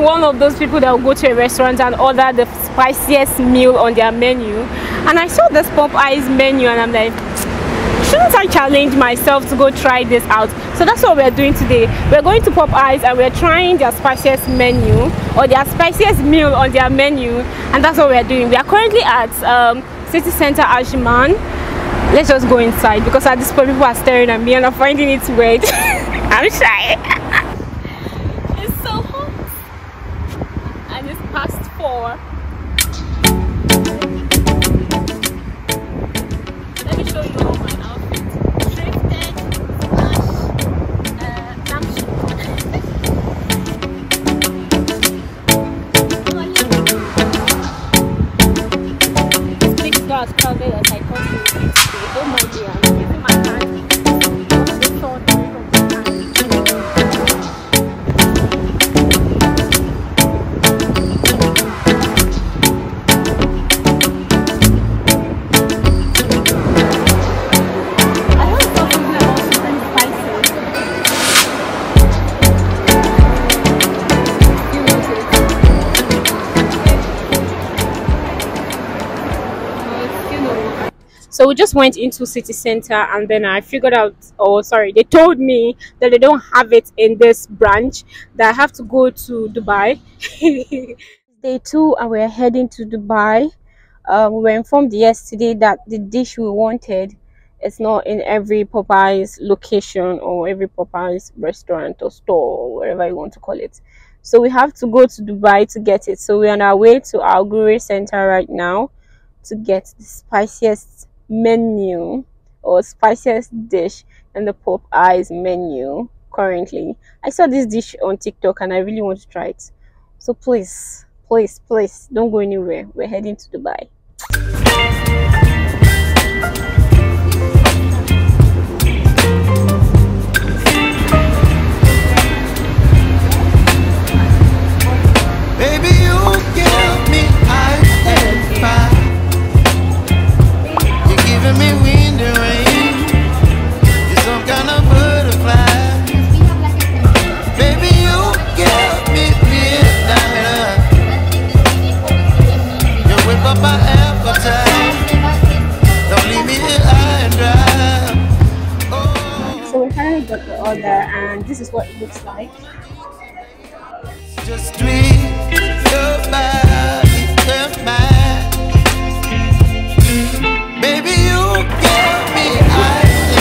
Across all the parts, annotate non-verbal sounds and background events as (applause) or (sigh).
one of those people that will go to a restaurant and order the spiciest meal on their menu. And I saw this Popeyes menu and I'm like, shouldn't I challenge myself to go try this out? So that's what we're doing today. We're going to Popeyes and we're trying their spiciest menu or their spiciest meal on their menu. And that's what we're doing. We are currently at um, City Center Ajman. Let's just go inside because at this point people are staring at me and I'm finding it weird. (laughs) I'm shy. (laughs) it's so hot. And it's past four. So we just went into city center and then I figured out oh sorry they told me that they don't have it in this branch that I have to go to Dubai. (laughs) Day two and we're heading to Dubai. Um, we were informed yesterday that the dish we wanted is not in every Popeyes location or every Popeyes restaurant or store or whatever you want to call it. So we have to go to Dubai to get it. So we're on our way to Al Ghurair Center right now to get the spiciest menu or spiciest dish in the Popeyes menu currently. I saw this dish on TikTok and I really want to try it. So please, please, please don't go anywhere. We're heading to Dubai. What it looks like. Just tweet your body, your mind. Baby, you give me ice.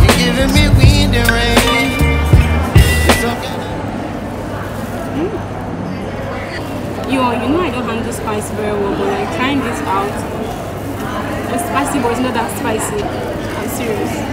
You're giving me wind and rain. You're some kind of- Yo, you know I don't handle spice very well, but like trying this out, it's spicy, but it's not that spicy. I'm serious.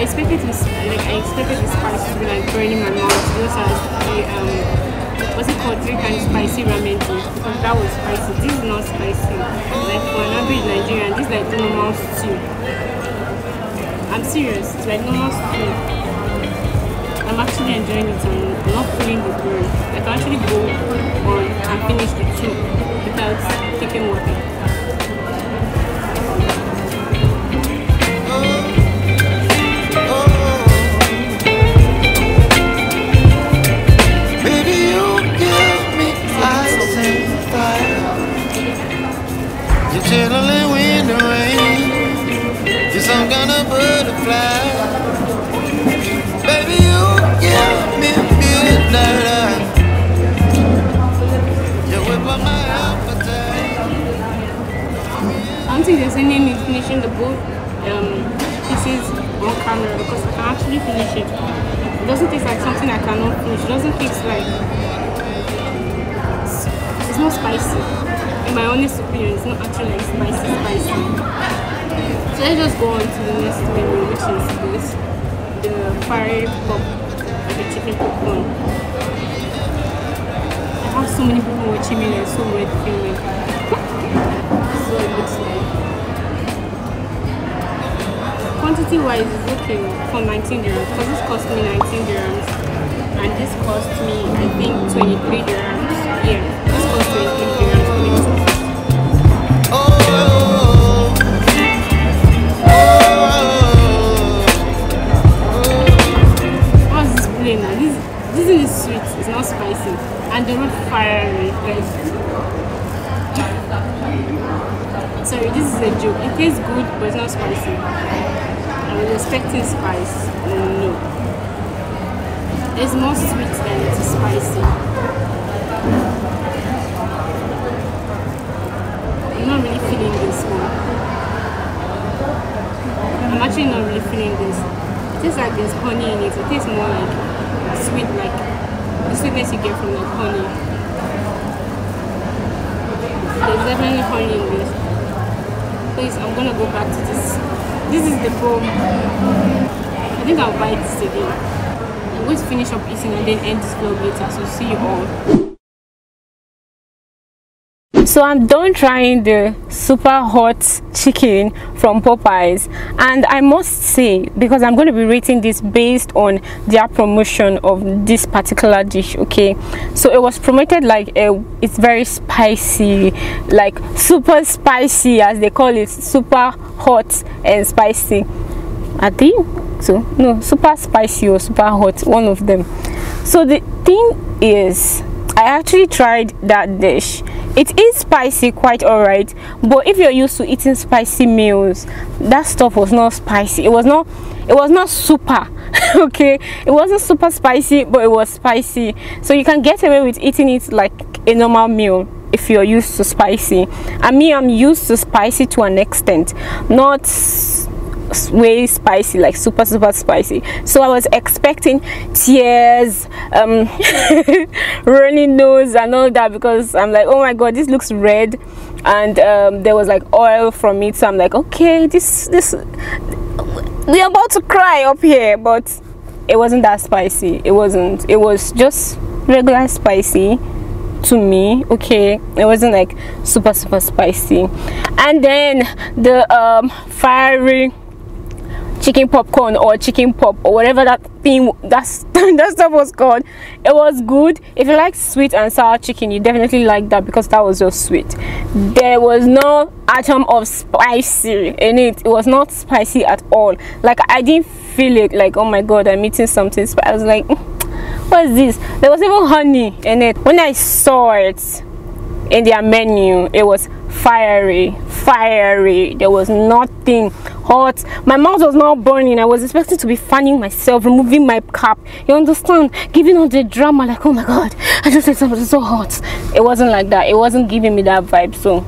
I expected this, like I expected the spice to be like burning my mouth. Just as the um, what's it called, three kind of spicy ramen dish because that was spicy. This is not spicy. Like for an average Nigerian, this is like normal stew. I'm serious. It's like normal stew. I'm actually enjoying it and I'm not feeling the burn. I can actually go on and finish the two without taking water. Think there's any need finishing the both um, pieces on camera because I can actually finish it. It doesn't taste like something I cannot finish. It doesn't taste like it's, it's not spicy. In my honest opinion, it's not actually like spicy spicy. So let's just go on to the next menu, which is this the fiery pop, a chicken popcorn. I have so many people watching me and so weird feeling. so it looks like. Quantity wise is okay for 19 dirhams because this cost me 19 dirhams and this cost me I think 23 dirhams. Yeah, this cost 23 dirhams. This plain? This this is sweet, it's not spicy. And the root fiery. Like Sorry, this is a joke. It tastes good but it's not spicy. Was expecting spice. No. It's more sweet than it is spicy. I'm not really feeling this one. I'm actually not really feeling this. It tastes like there's honey in it. It tastes more like sweet, like the sweetness you get from like honey. There's definitely honey in this. Please, I'm gonna go back to this. This is the bomb. I think I'll buy this again. I'm going to finish up eating and then end this vlog later. So see you all. So I'm done trying the super hot chicken from Popeyes. And I must say because I'm going to be rating this based on their promotion of this particular dish okay? So it was promoted like a, it's very spicy like super spicy as they call it super hot and spicy. I think so. No super spicy or super hot one of them. So the thing is I actually tried that dish it is spicy quite all right but if you're used to eating spicy meals that stuff was not spicy. It was not it was not super (laughs) okay? It wasn't super spicy but it was spicy. So you can get away with eating it like a normal meal if you're used to spicy. And me i'm used to spicy to an extent. Not way spicy like super super spicy. So i was expecting tears um (laughs) running nose and all that because i'm like oh my god this looks red. And um, there was like oil from it. So i'm like okay this this we're about to cry up here. But it wasn't that spicy. It wasn't it was just regular spicy to me okay? It wasn't like super super spicy. And then the um fiery chicken popcorn or chicken pop or whatever that thing that's (laughs) that stuff was called it was good. If you like sweet and sour chicken you definitely like that because that was just sweet. There was no atom of spicy in it. It was not spicy at all. Like i didn't feel it. Like oh my god i'm eating something spicy i was like mm, what is this? There was even honey in it. When i saw it in their menu it was fiery fiery. There was nothing hot. My mouth was not burning. I was expecting to be fanning myself removing my cap. You understand? Giving all the drama like oh my god i just said something so hot. It wasn't like that. It wasn't giving me that vibe so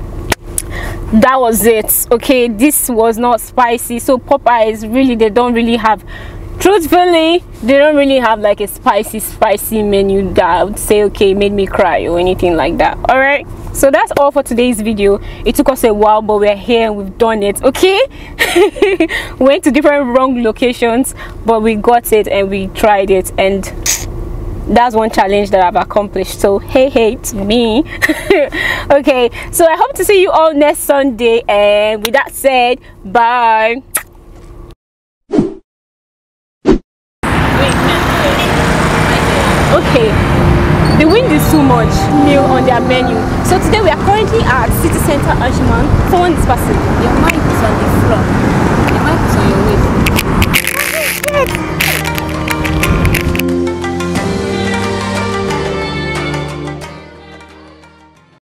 that was it. Okay this was not spicy. So popeyes really they don't really have truthfully they don't really have like a spicy spicy menu that i would say okay made me cry or anything like that. All right so that's all for today's video it took us a while but we're here and we've done it okay (laughs) went to different wrong locations but we got it and we tried it and that's one challenge that I've accomplished. So hey hey to me. (laughs) okay, so I hope to see you all next Sunday. And with that said, bye. Okay, too much meal on their menu. So today we are currently at City Center Ajman. Phone is passing. Your mic is on the floor. Your mic is on your way.